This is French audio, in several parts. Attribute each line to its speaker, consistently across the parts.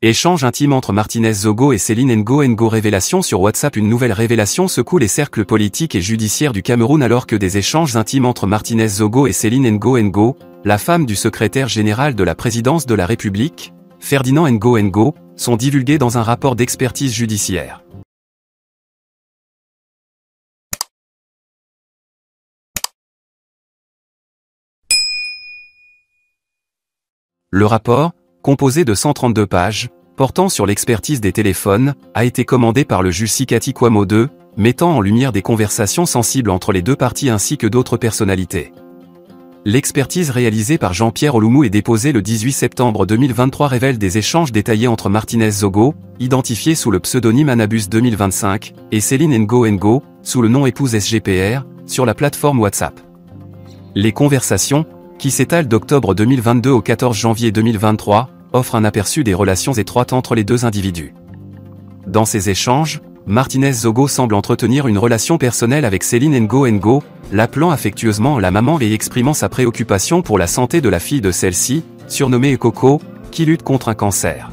Speaker 1: Échange intime entre Martinez Zogo et Céline Ngo Ngo révélation sur WhatsApp Une nouvelle révélation secoue les cercles politiques et judiciaires du Cameroun alors que des échanges intimes entre Martinez Zogo et Céline Ngo Ngo, la femme du secrétaire général de la présidence de la République, Ferdinand Ngo Ngo, sont divulgués dans un rapport d'expertise judiciaire. Le rapport, composé de 132 pages, portant sur l'expertise des téléphones, a été commandé par le juge Sikati Kwamo II, mettant en lumière des conversations sensibles entre les deux parties ainsi que d'autres personnalités. L'expertise réalisée par Jean-Pierre Oloumou et déposée le 18 septembre 2023 révèle des échanges détaillés entre Martinez Zogo, identifié sous le pseudonyme Anabus 2025, et Céline Ngo Ngo, sous le nom épouse SGPR, sur la plateforme WhatsApp. Les conversations, qui s'étalent d'octobre 2022 au 14 janvier 2023, offre un aperçu des relations étroites entre les deux individus. Dans ces échanges, Martinez Zogo semble entretenir une relation personnelle avec Céline Ngo Ngo, l'appelant affectueusement la maman et exprimant sa préoccupation pour la santé de la fille de celle-ci, surnommée Coco, qui lutte contre un cancer.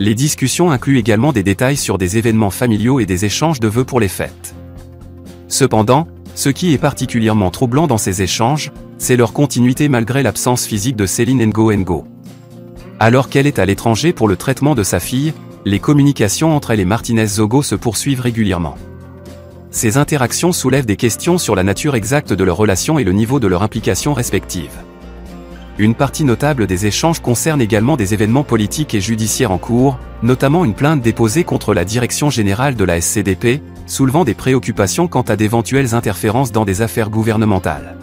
Speaker 1: Les discussions incluent également des détails sur des événements familiaux et des échanges de vœux pour les fêtes. Cependant, ce qui est particulièrement troublant dans ces échanges, c'est leur continuité malgré l'absence physique de Céline Ngo Ngo. Alors qu'elle est à l'étranger pour le traitement de sa fille, les communications entre elle et Martinez Zogo se poursuivent régulièrement. Ces interactions soulèvent des questions sur la nature exacte de leur relation et le niveau de leur implication respective. Une partie notable des échanges concerne également des événements politiques et judiciaires en cours, notamment une plainte déposée contre la direction générale de la SCDP, soulevant des préoccupations quant à d'éventuelles interférences dans des affaires gouvernementales.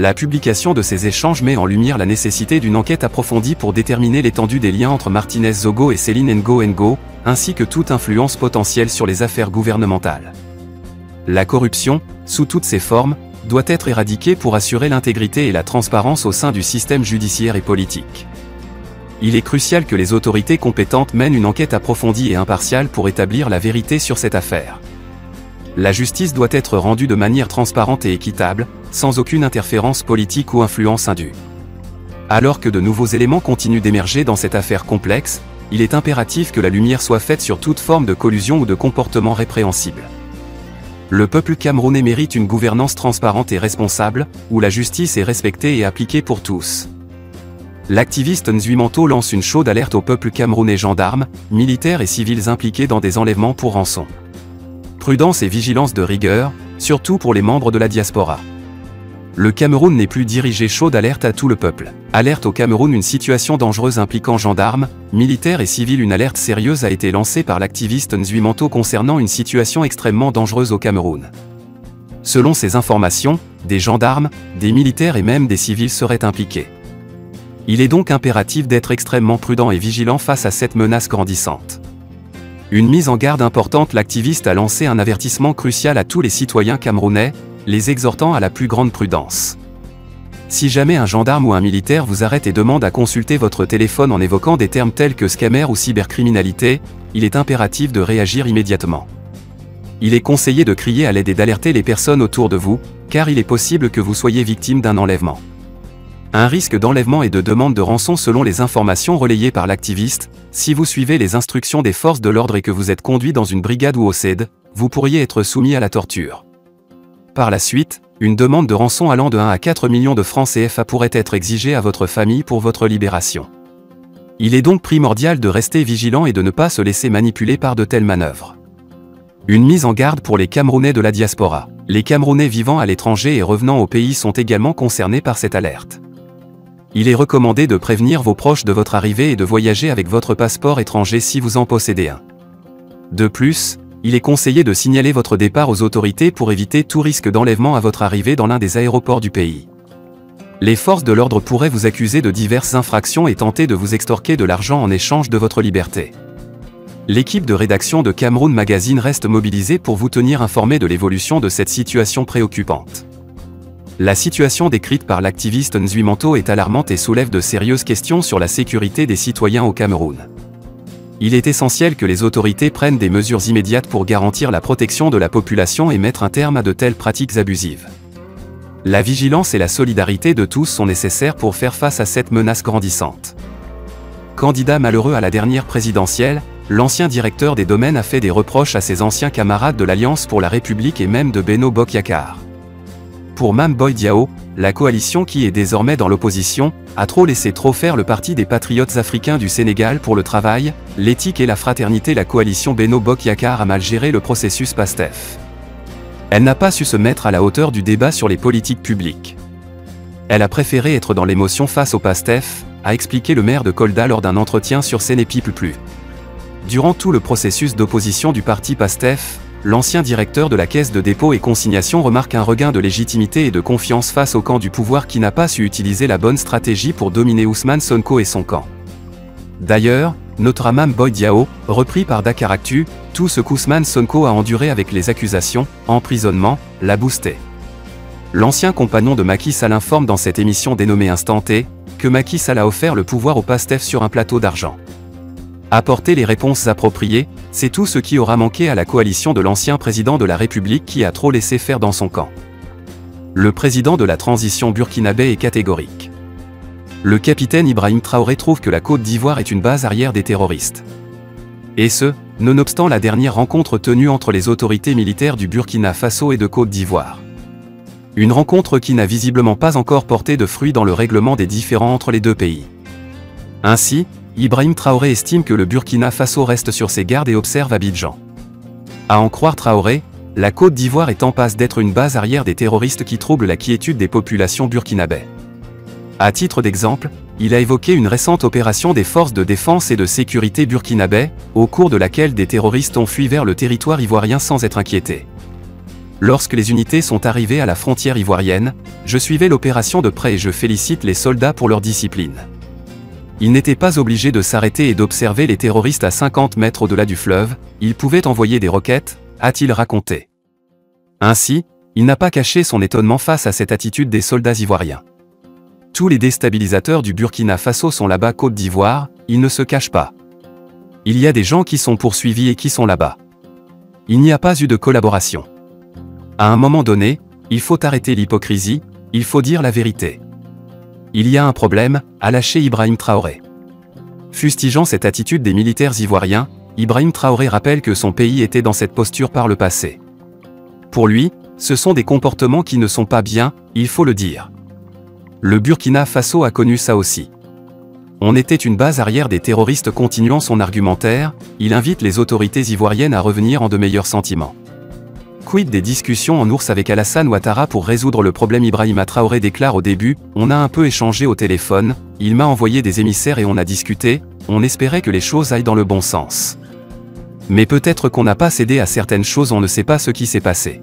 Speaker 1: La publication de ces échanges met en lumière la nécessité d'une enquête approfondie pour déterminer l'étendue des liens entre Martinez Zogo et Céline Ngo Ngo, ainsi que toute influence potentielle sur les affaires gouvernementales. La corruption, sous toutes ses formes, doit être éradiquée pour assurer l'intégrité et la transparence au sein du système judiciaire et politique. Il est crucial que les autorités compétentes mènent une enquête approfondie et impartiale pour établir la vérité sur cette affaire la justice doit être rendue de manière transparente et équitable, sans aucune interférence politique ou influence indue. Alors que de nouveaux éléments continuent d'émerger dans cette affaire complexe, il est impératif que la lumière soit faite sur toute forme de collusion ou de comportement répréhensible. Le peuple camerounais mérite une gouvernance transparente et responsable, où la justice est respectée et appliquée pour tous. L'activiste Nzuimanto lance une chaude alerte au peuple camerounais gendarmes, militaires et civils impliqués dans des enlèvements pour rançon prudence et vigilance de rigueur, surtout pour les membres de la diaspora. Le Cameroun n'est plus dirigé chaud d'alerte à tout le peuple. Alerte au Cameroun une situation dangereuse impliquant gendarmes, militaires et civils Une alerte sérieuse a été lancée par l'activiste Nzuimanto concernant une situation extrêmement dangereuse au Cameroun. Selon ces informations, des gendarmes, des militaires et même des civils seraient impliqués. Il est donc impératif d'être extrêmement prudent et vigilant face à cette menace grandissante. Une mise en garde importante l'activiste a lancé un avertissement crucial à tous les citoyens camerounais, les exhortant à la plus grande prudence. Si jamais un gendarme ou un militaire vous arrête et demande à consulter votre téléphone en évoquant des termes tels que scammer ou cybercriminalité, il est impératif de réagir immédiatement. Il est conseillé de crier à l'aide et d'alerter les personnes autour de vous, car il est possible que vous soyez victime d'un enlèvement. Un risque d'enlèvement et de demande de rançon selon les informations relayées par l'activiste, si vous suivez les instructions des forces de l'ordre et que vous êtes conduit dans une brigade ou au CED, vous pourriez être soumis à la torture. Par la suite, une demande de rançon allant de 1 à 4 millions de francs CFA pourrait être exigée à votre famille pour votre libération. Il est donc primordial de rester vigilant et de ne pas se laisser manipuler par de telles manœuvres. Une mise en garde pour les Camerounais de la diaspora. Les Camerounais vivant à l'étranger et revenant au pays sont également concernés par cette alerte il est recommandé de prévenir vos proches de votre arrivée et de voyager avec votre passeport étranger si vous en possédez un. De plus, il est conseillé de signaler votre départ aux autorités pour éviter tout risque d'enlèvement à votre arrivée dans l'un des aéroports du pays. Les forces de l'ordre pourraient vous accuser de diverses infractions et tenter de vous extorquer de l'argent en échange de votre liberté. L'équipe de rédaction de Cameroun Magazine reste mobilisée pour vous tenir informé de l'évolution de cette situation préoccupante. La situation décrite par l'activiste Nzuimanto est alarmante et soulève de sérieuses questions sur la sécurité des citoyens au Cameroun. Il est essentiel que les autorités prennent des mesures immédiates pour garantir la protection de la population et mettre un terme à de telles pratiques abusives. La vigilance et la solidarité de tous sont nécessaires pour faire face à cette menace grandissante. candidat malheureux à la dernière présidentielle, l'ancien directeur des domaines a fait des reproches à ses anciens camarades de l'Alliance pour la République et même de Beno Bokyakar. Pour Mam Boy Diao, la coalition qui est désormais dans l'opposition, a trop laissé trop faire le parti des patriotes africains du Sénégal pour le travail, l'éthique et la fraternité. La coalition Beno Bokyakar a mal géré le processus PASTEF. Elle n'a pas su se mettre à la hauteur du débat sur les politiques publiques. Elle a préféré être dans l'émotion face au PASTEF, a expliqué le maire de Kolda lors d'un entretien sur Sénépiple Plus. Durant tout le processus d'opposition du parti PASTEF, l'ancien directeur de la Caisse de dépôt et consignation remarque un regain de légitimité et de confiance face au camp du pouvoir qui n'a pas su utiliser la bonne stratégie pour dominer Ousmane Sonko et son camp. D'ailleurs, notre Amam Boy Diao, repris par Dakaractu, tout ce qu'Ousmane Sonko a enduré avec les accusations, emprisonnement, l'a boosté. L'ancien compagnon de Macky Sall informe dans cette émission dénommée Instant T, que Macky Sall a offert le pouvoir au PASTEF sur un plateau d'argent. Apporter les réponses appropriées, c'est tout ce qui aura manqué à la coalition de l'ancien président de la République qui a trop laissé faire dans son camp. Le président de la transition burkinabé est catégorique. Le capitaine Ibrahim Traoré trouve que la Côte d'Ivoire est une base arrière des terroristes. Et ce, nonobstant la dernière rencontre tenue entre les autorités militaires du Burkina Faso et de Côte d'Ivoire. Une rencontre qui n'a visiblement pas encore porté de fruits dans le règlement des différends entre les deux pays. Ainsi, Ibrahim Traoré estime que le Burkina Faso reste sur ses gardes et observe Abidjan. À en croire Traoré, la Côte d'Ivoire est en passe d'être une base arrière des terroristes qui troublent la quiétude des populations burkinabais. À titre d'exemple, il a évoqué une récente opération des forces de défense et de sécurité burkinabais, au cours de laquelle des terroristes ont fui vers le territoire ivoirien sans être inquiétés. Lorsque les unités sont arrivées à la frontière ivoirienne, je suivais l'opération de près et je félicite les soldats pour leur discipline. Il n'était pas obligé de s'arrêter et d'observer les terroristes à 50 mètres au-delà du fleuve, il pouvait envoyer des roquettes, a-t-il raconté. Ainsi, il n'a pas caché son étonnement face à cette attitude des soldats ivoiriens. Tous les déstabilisateurs du Burkina Faso sont là-bas Côte d'Ivoire, ils ne se cachent pas. Il y a des gens qui sont poursuivis et qui sont là-bas. Il n'y a pas eu de collaboration. À un moment donné, il faut arrêter l'hypocrisie, il faut dire la vérité. Il y a un problème, a lâché Ibrahim Traoré. Fustigeant cette attitude des militaires ivoiriens, Ibrahim Traoré rappelle que son pays était dans cette posture par le passé. Pour lui, ce sont des comportements qui ne sont pas bien, il faut le dire. Le Burkina Faso a connu ça aussi. On était une base arrière des terroristes continuant son argumentaire, il invite les autorités ivoiriennes à revenir en de meilleurs sentiments. Quid des discussions en ours avec Alassane Ouattara pour résoudre le problème Ibrahima Traoré déclare au début, on a un peu échangé au téléphone, il m'a envoyé des émissaires et on a discuté, on espérait que les choses aillent dans le bon sens. Mais peut-être qu'on n'a pas cédé à certaines choses, on ne sait pas ce qui s'est passé.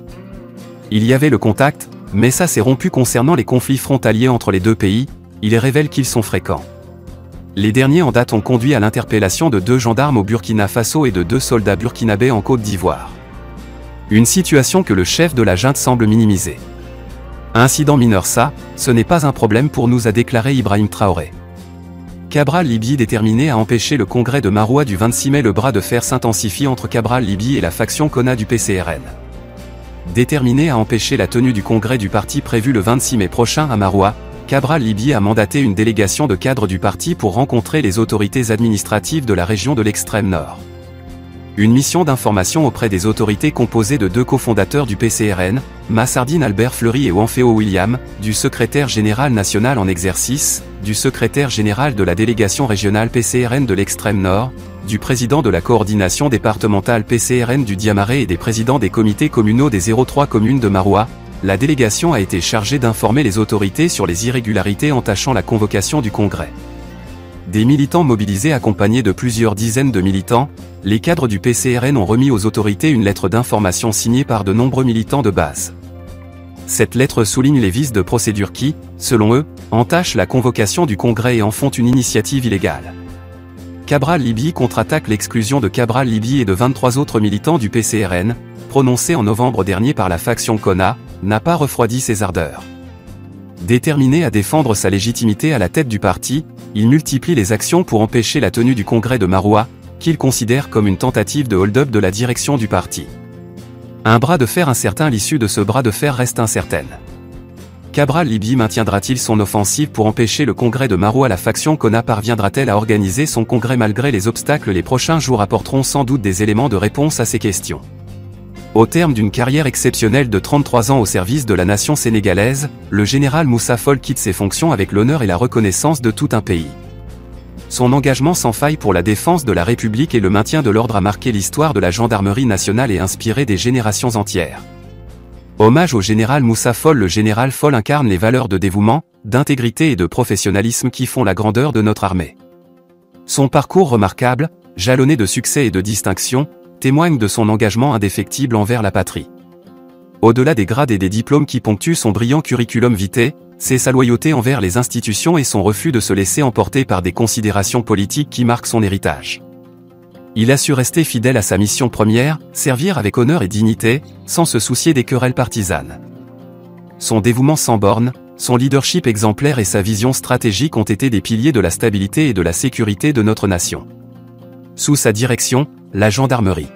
Speaker 1: Il y avait le contact, mais ça s'est rompu concernant les conflits frontaliers entre les deux pays, il révèle qu'ils sont fréquents. Les derniers en date ont conduit à l'interpellation de deux gendarmes au Burkina Faso et de deux soldats burkinabés en Côte d'Ivoire. Une situation que le chef de la junte semble minimiser. Incident mineur ça, ce n'est pas un problème pour nous a déclaré Ibrahim Traoré. Cabral Libye déterminé à empêcher le congrès de Maroua du 26 mai le bras de fer s'intensifie entre Cabral Libye et la faction Kona du PCRN. Déterminé à empêcher la tenue du congrès du parti prévu le 26 mai prochain à Maroua, Cabral Libye a mandaté une délégation de cadres du parti pour rencontrer les autorités administratives de la région de l'extrême nord une mission d'information auprès des autorités composée de deux cofondateurs du PCRN, Massardine Albert Fleury et Wanfeo William, du secrétaire général national en exercice, du secrétaire général de la délégation régionale PCRN de l'extrême nord, du président de la coordination départementale PCRN du Diamaré et des présidents des comités communaux des 03 communes de Marois, la délégation a été chargée d'informer les autorités sur les irrégularités entachant la convocation du congrès. Des militants mobilisés accompagnés de plusieurs dizaines de militants, les cadres du PCRN ont remis aux autorités une lettre d'information signée par de nombreux militants de base. Cette lettre souligne les vices de procédure qui, selon eux, entachent la convocation du Congrès et en font une initiative illégale. Cabral Libye contre-attaque l'exclusion de Cabral Libye et de 23 autres militants du PCRN, prononcée en novembre dernier par la faction Kona, n'a pas refroidi ses ardeurs. Déterminé à défendre sa légitimité à la tête du parti, il multiplie les actions pour empêcher la tenue du congrès de Maroua, qu'il considère comme une tentative de hold-up de la direction du parti. Un bras de fer incertain, l'issue de ce bras de fer reste incertaine. Cabral Libye maintiendra-t-il son offensive pour empêcher le congrès de Maroua La faction Kona parviendra-t-elle à organiser son congrès malgré les obstacles? Les prochains jours apporteront sans doute des éléments de réponse à ces questions. Au terme d'une carrière exceptionnelle de 33 ans au service de la nation sénégalaise, le général Moussa Fall quitte ses fonctions avec l'honneur et la reconnaissance de tout un pays. Son engagement sans faille pour la défense de la République et le maintien de l'ordre a marqué l'histoire de la gendarmerie nationale et inspiré des générations entières. Hommage au général Moussa Fall Le général Fall incarne les valeurs de dévouement, d'intégrité et de professionnalisme qui font la grandeur de notre armée. Son parcours remarquable, jalonné de succès et de distinctions, témoigne de son engagement indéfectible envers la patrie. Au-delà des grades et des diplômes qui ponctuent son brillant curriculum vitae, c'est sa loyauté envers les institutions et son refus de se laisser emporter par des considérations politiques qui marquent son héritage. Il a su rester fidèle à sa mission première, servir avec honneur et dignité, sans se soucier des querelles partisanes. Son dévouement sans borne, son leadership exemplaire et sa vision stratégique ont été des piliers de la stabilité et de la sécurité de notre nation. Sous sa direction, la gendarmerie